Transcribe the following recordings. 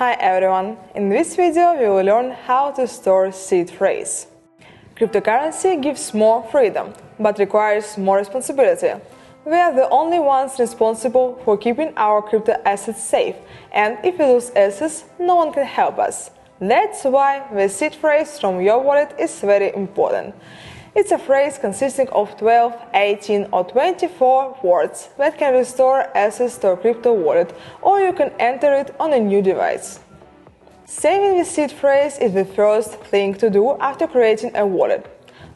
Hi everyone! In this video we will learn how to store seed phrase. Cryptocurrency gives more freedom, but requires more responsibility. We are the only ones responsible for keeping our crypto assets safe, and if we lose assets, no one can help us. That's why the seed phrase from your wallet is very important. It's a phrase consisting of 12, 18 or 24 words that can restore access to a crypto wallet or you can enter it on a new device. Saving the seed phrase is the first thing to do after creating a wallet.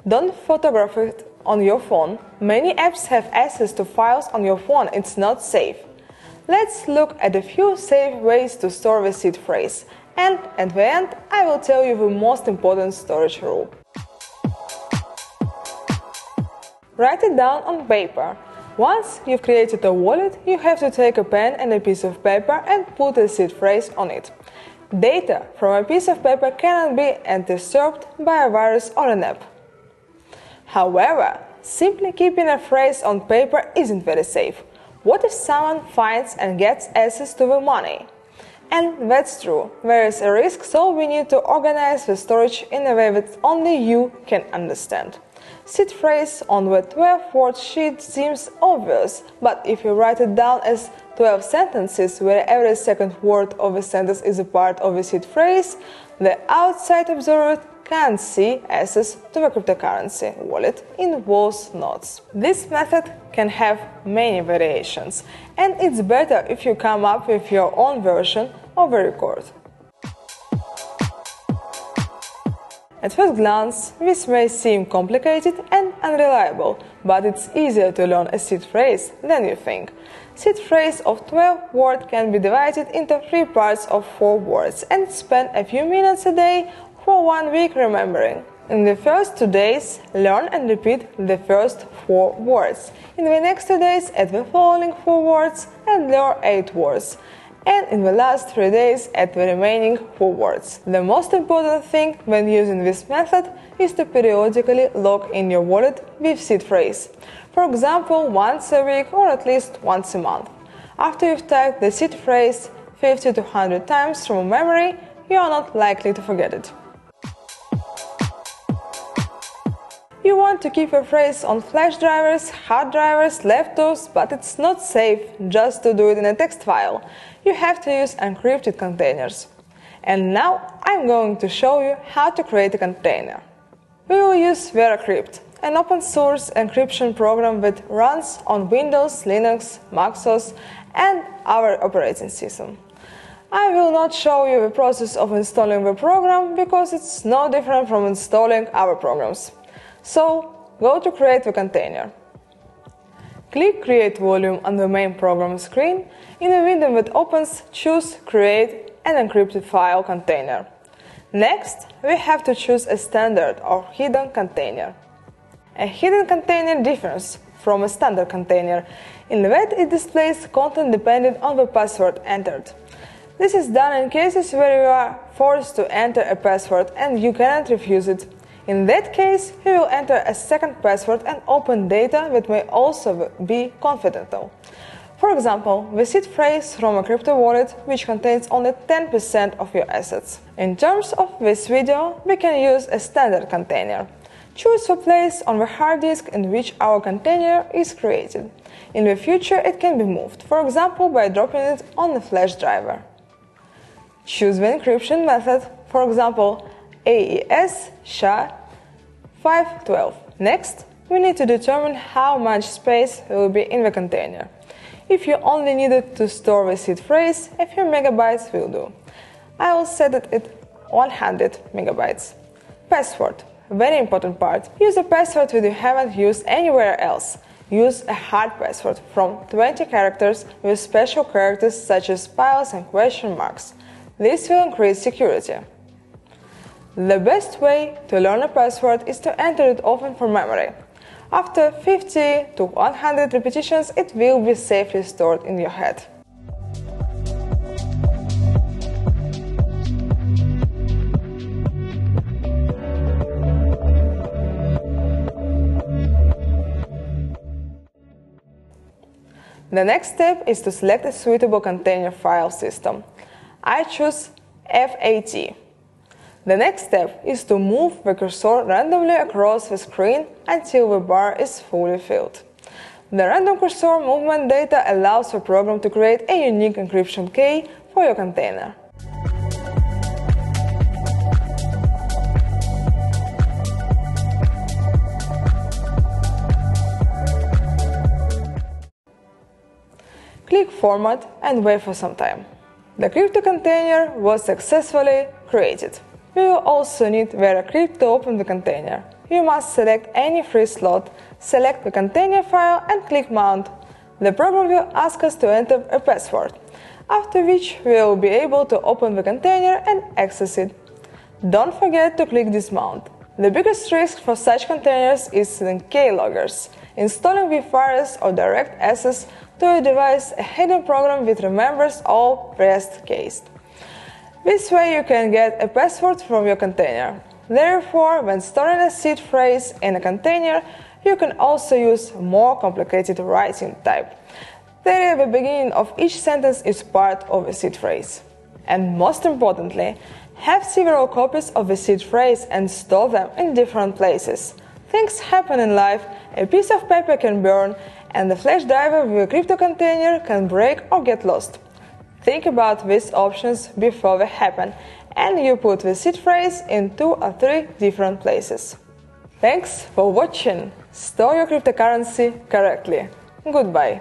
Don't photograph it on your phone. Many apps have access to files on your phone, it's not safe. Let's look at a few safe ways to store the seed phrase. And at the end, I will tell you the most important storage rule. Write it down on paper. Once you've created a wallet, you have to take a pen and a piece of paper and put a seed phrase on it. Data from a piece of paper cannot be disturbed by a virus or an app. However, simply keeping a phrase on paper isn't very safe. What if someone finds and gets access to the money? And that's true. There is a risk, so we need to organize the storage in a way that only you can understand. Seed phrase on the 12 word sheet seems obvious, but if you write it down as 12 sentences where every second word of a sentence is a part of a seed phrase, the outside observer can't see access to the cryptocurrency wallet in those nodes. This method can have many variations, and it's better if you come up with your own version of a record. At first glance, this may seem complicated and unreliable, but it's easier to learn a seed phrase than you think. Seed phrase of 12 words can be divided into three parts of 4 words and spend a few minutes a day for one week remembering. In the first two days, learn and repeat the first four words. In the next two days, add the following four words and learn eight words and in the last three days at the remaining four words. The most important thing when using this method is to periodically log in your wallet with seed phrase. For example, once a week or at least once a month. After you've typed the seed phrase 50 to 100 times from memory, you are not likely to forget it. You want to keep your phrase on flash drivers, hard drivers, laptops, but it's not safe just to do it in a text file. You have to use encrypted containers. And now I'm going to show you how to create a container. We will use VeraCrypt, an open source encryption program that runs on Windows, Linux, MacOS and our operating system. I will not show you the process of installing the program because it's no different from installing our programs. So go to create the container. Click Create Volume on the main program screen. In the window that opens, choose Create an encrypted file container. Next, we have to choose a standard or hidden container. A hidden container differs from a standard container in that it displays content depending on the password entered. This is done in cases where you are forced to enter a password and you cannot refuse it in that case, he will enter a second password and open data that may also be confidential. For example, the seed phrase from a crypto wallet which contains only 10% of your assets. In terms of this video, we can use a standard container. Choose the place on the hard disk in which our container is created. In the future, it can be moved, for example, by dropping it on the flash driver. Choose the encryption method, for example, AES SHA 512. Next, we need to determine how much space will be in the container. If you only needed to store the seed phrase, a few megabytes will do. I will set it at 100 megabytes. Password, very important part. Use a password that you haven't used anywhere else. Use a hard password from 20 characters with special characters such as piles and question marks. This will increase security. The best way to learn a password is to enter it often from memory. After 50 to 100 repetitions, it will be safely stored in your head. The next step is to select a suitable container file system. I choose FAT. The next step is to move the cursor randomly across the screen until the bar is fully filled. The random cursor movement data allows the program to create a unique encryption key for your container. Click Format and wait for some time. The crypto container was successfully created. We will also need VeraCrypt to open the container. You must select any free slot, select the container file and click Mount. The program will ask us to enter a password, after which we will be able to open the container and access it. Don't forget to click Dismount. The biggest risk for such containers is the keyloggers. Installing VFiles or direct access to a device a hidden program which remembers all pressed keys. This way you can get a password from your container. Therefore, when storing a seed phrase in a container, you can also use more complicated writing type. There, the beginning of each sentence is part of a seed phrase. And most importantly, have several copies of the seed phrase and store them in different places. Things happen in life, a piece of paper can burn, and the flash drive with a crypto container can break or get lost. Think about these options before they happen, and you put the seed phrase in two or three different places. Thanks for watching! Store your cryptocurrency correctly. Goodbye!